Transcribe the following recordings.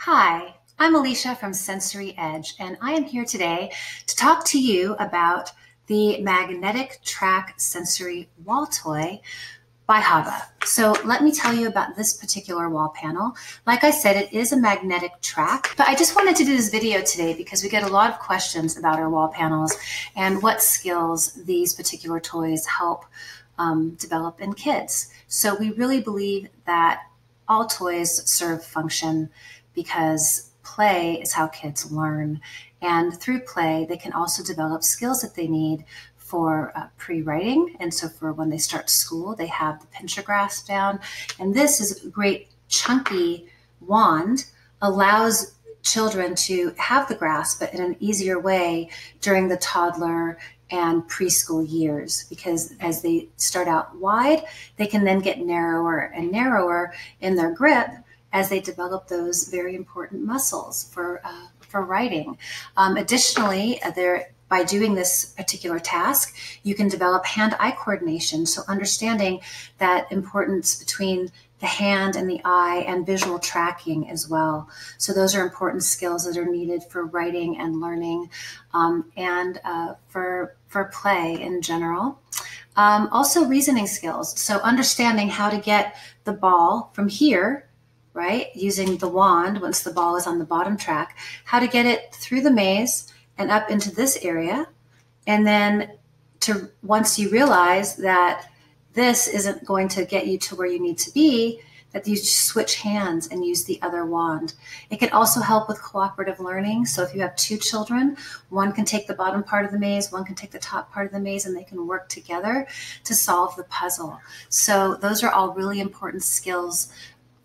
Hi, I'm Alicia from Sensory Edge, and I am here today to talk to you about the Magnetic Track Sensory Wall Toy by Haba. So let me tell you about this particular wall panel. Like I said, it is a magnetic track, but I just wanted to do this video today because we get a lot of questions about our wall panels and what skills these particular toys help um, develop in kids. So we really believe that all toys serve function because play is how kids learn. And through play, they can also develop skills that they need for uh, pre writing. And so for when they start school, they have the pincher grasp down. And this is a great chunky wand, allows children to have the grasp, but in an easier way during the toddler and preschool years because as they start out wide, they can then get narrower and narrower in their grip as they develop those very important muscles for uh, for writing. Um, additionally, uh, there by doing this particular task, you can develop hand-eye coordination. So understanding that importance between the hand and the eye and visual tracking as well. So those are important skills that are needed for writing and learning um, and uh, for, for play in general. Um, also reasoning skills. So understanding how to get the ball from here right? Using the wand once the ball is on the bottom track, how to get it through the maze and up into this area. And then to once you realize that this isn't going to get you to where you need to be, that you switch hands and use the other wand. It can also help with cooperative learning. So if you have two children, one can take the bottom part of the maze, one can take the top part of the maze, and they can work together to solve the puzzle. So those are all really important skills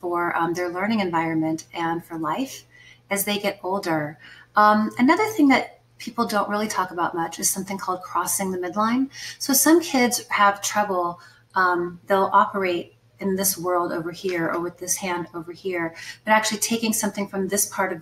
for um, their learning environment and for life as they get older. Um, another thing that people don't really talk about much is something called crossing the midline. So some kids have trouble, um, they'll operate in this world over here or with this hand over here, but actually taking something from this part of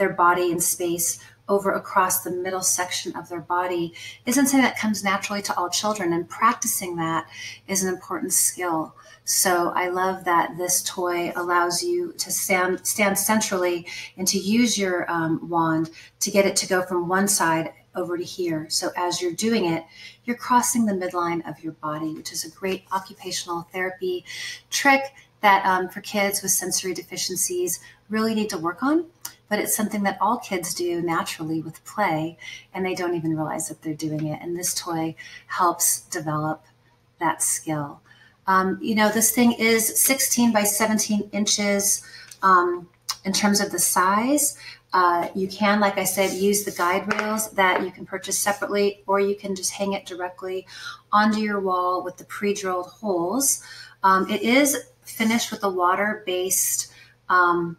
their body in space over across the middle section of their body isn't something that comes naturally to all children. And practicing that is an important skill. So I love that this toy allows you to stand, stand centrally and to use your um, wand to get it to go from one side over to here. So as you're doing it, you're crossing the midline of your body, which is a great occupational therapy trick that um, for kids with sensory deficiencies really need to work on but it's something that all kids do naturally with play, and they don't even realize that they're doing it. And this toy helps develop that skill. Um, you know, this thing is 16 by 17 inches um, in terms of the size. Uh, you can, like I said, use the guide rails that you can purchase separately, or you can just hang it directly onto your wall with the pre-drilled holes. Um, it is finished with a water-based um,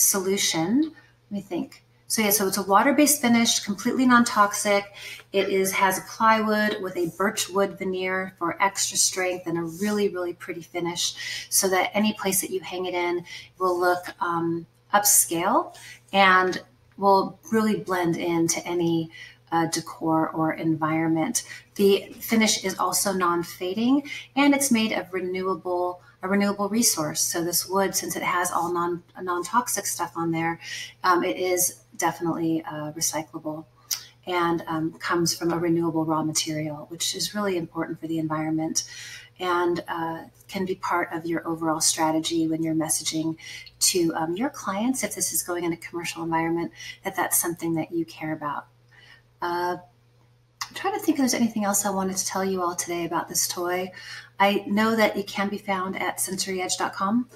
solution. Let me think. So yeah, so it's a water-based finish, completely non-toxic. It is has a plywood with a birch wood veneer for extra strength and a really, really pretty finish so that any place that you hang it in will look um, upscale and will really blend into any uh, decor or environment. The finish is also non-fading and it's made of renewable a renewable resource. So this wood, since it has all non non toxic stuff on there, um, it is definitely uh, recyclable and um, comes from a renewable raw material, which is really important for the environment and uh, can be part of your overall strategy when you're messaging to um, your clients if this is going in a commercial environment that that's something that you care about. Uh, think there's anything else I wanted to tell you all today about this toy. I know that it can be found at sensoryedge.com,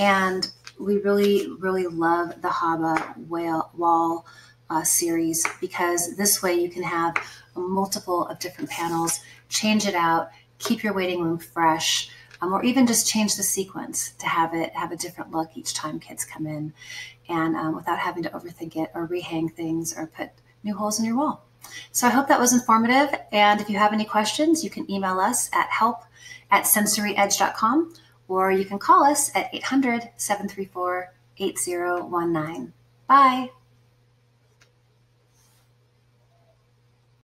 and we really, really love the Haba whale, wall uh, series because this way you can have multiple of different panels, change it out, keep your waiting room fresh, um, or even just change the sequence to have it have a different look each time kids come in, and um, without having to overthink it or rehang things or put new holes in your wall. So I hope that was informative. And if you have any questions, you can email us at help at sensoryedge.com or you can call us at 800 734 8019. Bye.